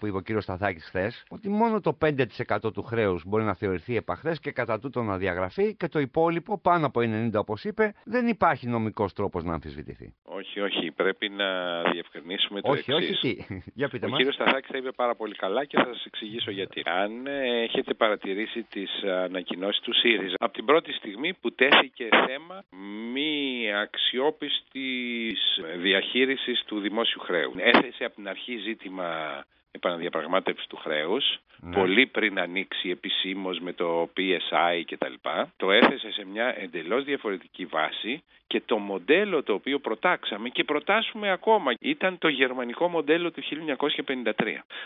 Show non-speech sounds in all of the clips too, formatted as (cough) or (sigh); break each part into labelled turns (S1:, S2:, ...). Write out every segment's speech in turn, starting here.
S1: που είπε ο κύριος Σταθάκης χθες, ότι μόνο το 5% του χρέους μπορεί να θεωρηθεί επαχρέ και κατά τούτο να διαγραφεί και το υπόλοιπο, πάνω από 90 όπως είπε, δεν υπάρχει νομικός τρόπος να αμφισβητηθεί.
S2: Όχι, όχι. Πρέπει να διευκρινίσουμε το
S1: όχι,
S2: εξής.
S1: Όχι, όχι. (laughs) Για πείτε
S2: ο
S1: μας.
S2: κύριος Σταθάκης τα είπε πάρα πολύ καλά και θα σας εξηγήσω γιατί. Αν ε, έχετε παρατηρήσει τις ανακοινώσεις του ΣΥΡΙΖΑ, από την πρώτη στιγμή που τέθηκε θέμα μη αξιόπιστης διαχείρισης του δημόσιου χρέου. Έθεσε από την αρχή ζήτημα επαναδιαπραγμάτευση του χρέους
S1: Ναι.
S2: πολύ πριν ανοίξει επισήμως με το PSI και τα λοιπά, το έθεσε σε μια εντελώς διαφορετική βάση και το μοντέλο το οποίο προτάξαμε και προτάσουμε ακόμα ήταν το γερμανικό μοντέλο του 1953.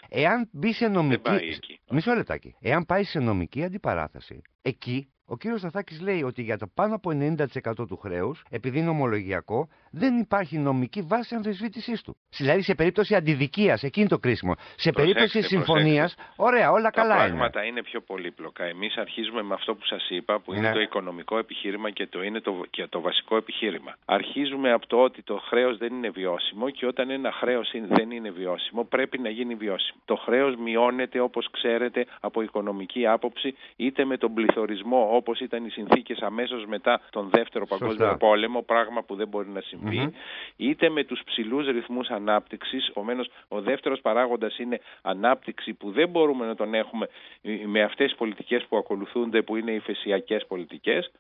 S1: Εάν μπει σε
S2: Δεν
S1: νομική.
S2: πάει εκεί.
S1: Μισό λεπτάκι. Εάν πάει σε νομική αντιπαράθεση, εκεί ο κύριος Σταθάκης λέει ότι για το πάνω από 90% του χρέους, επειδή είναι ομολογιακό, δεν υπάρχει νομική βάση αμφισβήτησής του. Δηλαδή σε περίπτωση αντιδικίας, εκεί είναι το κρίσιμο. Σε περίπτωση συμφωνίας, ωραία, όλα
S2: Τα
S1: καλά είναι.
S2: πράγματα είναι. πιο πολύπλοκα. Εμείς αρχίζουμε με αυτό που σας είπα, που είναι
S1: Ναι.
S2: το οικονομικό επιχείρημα και το είναι το, και το βασικό επιχείρημα. Αρχίζουμε από το ότι το χρέος δεν είναι βιώσιμο και όταν ένα χρέος είναι- δεν είναι βιώσιμο πρέπει να γίνει βιώσιμο. Το χρέος μειώνεται όπως ξέρετε από οικονομική άποψη είτε με τον πληθωρισμό όπως ήταν οι συνθήκες αμέσως μετά τον δεύτερο
S1: Σωστά.
S2: παγκόσμιο πόλεμο, πράγμα που δεν μπορεί να συμβεί,
S1: Μμμ.
S2: είτε με τους ψηλούς ρυθμούς ανάπτυξης, επομένως ο δεύτερος παράγοντας είναι ανάπτυξη που δεν μπορούμε να τον έχουμε ε, με αυτές τις πολιτικές που ακολουθούνται που είναι οι φεσιακές πολιτικές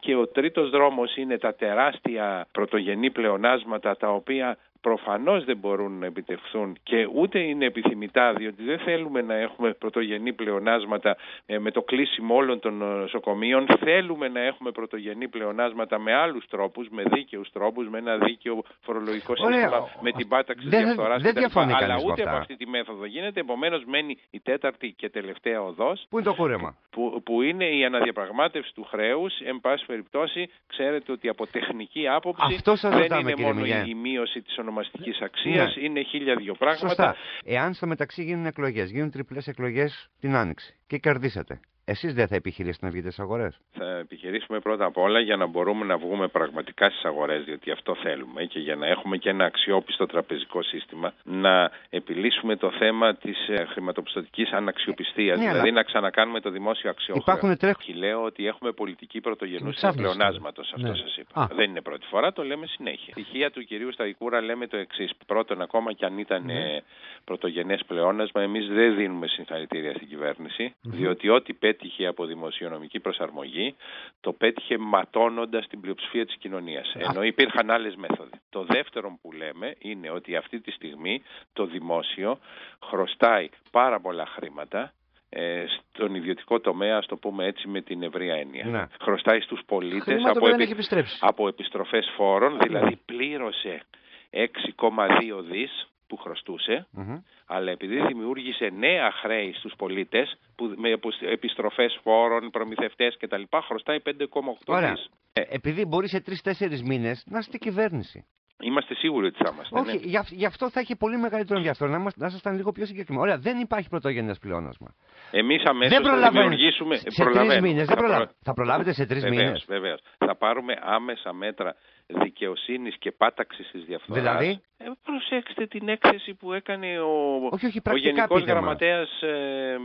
S2: και ο τρίτος δρόμος είναι τα τεράστια πρωτογενή πλεονάσματα τα οποία προφανώς δεν μπορούν να επιτευχθούν και ούτε είναι επιθυμητά διότι δεν θέλουμε να έχουμε πρωτογενή πλεονάσματα ε, με το κλείσιμο όλων των νοσοκομείων θέλουμε να έχουμε πρωτογενή πλεονάσματα με άλλους τρόπους, με δίκαιους τρόπους, με ένα δίκαιο φορολογικό
S1: Ωραία.
S2: σύστημα, με την πάταξη
S1: Δεν-
S2: διαφθοράς
S1: δεν
S2: κτλ.
S1: διαφωνεί
S2: Αλλά
S1: κανείς με
S2: ούτε
S1: αυτά.
S2: από αυτή τη μέθοδο γίνεται, επομένως μένει η τέταρτη και τελευταία οδός
S1: Πού είναι το κούρεμα;
S2: που, που είναι η αναδιαπραγμάτευση του χρέους. Εν πάση περιπτώσει, ξέρετε ότι από τεχνική άποψη
S1: Αυτό σας
S2: δεν
S1: ρωτάμε,
S2: είναι
S1: κύριε
S2: μόνο
S1: Μιγέ.
S2: η μείωση της ονομαστικής αξίας,
S1: Ναι.
S2: είναι χίλια δυο πράγματα.
S1: Σωστά. Εάν στο μεταξύ γίνουν εκλογές, γίνουν τριπλές εκλογές την Άνοιξη και κερδίσατε, εσείς δεν θα επιχειρήσετε να βγείτε στις αγορές;
S2: Θα επιχειρήσουμε πρώτα απ' όλα για να μπορούμε να βγούμε πραγματικά στις αγορές, διότι αυτό θέλουμε και για να έχουμε και ένα αξιόπιστο τραπεζικό σύστημα, να επιλύσουμε το θέμα της ε, χρηματοπιστωτικής αναξιοπιστίας,
S1: Ναι, αλλά-
S2: δηλαδή να ξανακάνουμε το δημόσιο αξιόχρεο.
S1: Υπάρχουν τρέχ-
S2: Και λέω ότι έχουμε πολιτική πρωτογενούς
S3: Ψάχνεις
S2: πλεονάσματος.
S3: τώρα.
S2: Αυτό
S3: Ναι.
S2: σας είπα.
S3: Α.
S2: Δεν είναι πρώτη φορά, το λέμε συνέχεια. Στοιχεία του κυρίου Σταϊκούρα λέμε το εξής. Πρώτον, ακόμα κι αν ήταν ε, πρωτογενές πλεόνασμα, εμείς δεν δίνουμε συγχαρητήρια στην κυβέρνηση, διότι ό,τι πέτυχε από δημοσιονομική προσαρμογή, το πέτυχε ματώνοντας την πλειοψηφία της κοινωνίας. Ενώ υπήρχαν άλλες μέθοδοι. Το δεύτερο που λέμε είναι ότι αυτή τη στιγμή το δημόσιο χρωστάει πάρα πολλά χρήματα ε, στον ιδιωτικό τομέα, ας το πούμε έτσι με την ευρεία έννοια.
S1: Ναι.
S2: Χρωστάει στους πολίτες
S3: Χρήματα
S2: από,
S3: που δεν
S2: επι-
S3: έχει επιστρέψει.
S2: από επιστροφές φόρων, δηλαδή πλήρωσε 6,2 δις που χρωστούσε,
S1: Μμμ.
S2: αλλά επειδή δημιούργησε νέα χρέη στους πολίτες, που, με επους- επιστροφές φόρων, προμηθευτές κτλ, χρωστάει 5,8
S1: Ωραία.
S2: δις.
S1: Ε, επειδή μπορεί σε τρει-τέσσερι μήνες να είστε κυβέρνηση.
S2: Είμαστε σίγουροι ότι θα είμαστε.
S1: Όχι,
S2: ναι.
S1: γι' αυ- γι' αυτό θα έχει πολύ μεγαλύτερο ενδιαφέρον να, είμαστε, να ήσασταν λίγο πιο συγκεκριμένοι. Ωραία, δεν υπάρχει πρωτογενές πλεόνασμα.
S2: Εμείς αμέσως
S1: δεν
S2: θα
S1: προλαβαίνετε.
S2: δημιουργήσουμε...
S1: Σε τρεις
S2: προλαβαίνουμε.
S1: μήνες.
S2: Θα
S1: Δεν προλαβα...
S2: προ-
S1: Θα προλάβετε σε τρεις μήνες.
S2: Βεβαίως, βεβαίως. Θα πάρουμε άμεσα μέτρα δικαιοσύνης και πάταξης της διαφθοράς.
S1: Δηλαδή;
S2: Ε, προσέξτε την έκθεση που έκανε ο,
S1: Όχι, όχι,
S2: ο
S1: πρακτικά
S2: Γενικός
S1: πείτε μας.
S2: Γραμματέας ε,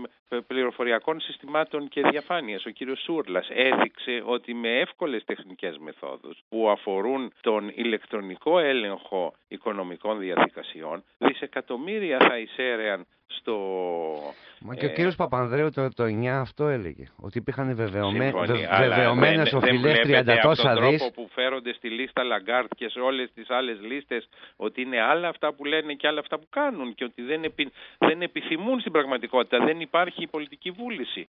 S2: Πληροφοριακών Συστημάτων και Διαφάνειας, ο κύριος Σούρλας, έδειξε ότι με εύκολες τεχνικές μεθόδους που αφορούν τον ηλεκτρονικό έλεγχο οικονομικών διαδικασιών, δισεκατομμύρια θα εισέρεαν στο...
S1: Μα και ο
S2: ε,
S1: κύριος Παπανδρέου το, το 9 αυτό έλεγε. Ότι υπήρχαν βεβαιωμέ...
S2: Συμφωνεί, αλλά
S1: βεβαιωμένες
S2: δεν- δεν
S1: οφειλές 30
S2: βλέπετε
S1: τόσα
S2: από τον
S1: δις.
S2: τρόπο που φέρονται στη λίστα Λαγκάρντ και σε όλες τις άλλες λίστες ότι είναι άλλα αυτά που λένε και άλλα αυτά που κάνουν και ότι δεν, επι- δεν επιθυμούν στην πραγματικότητα. Δεν υπάρχει πολιτική βούληση.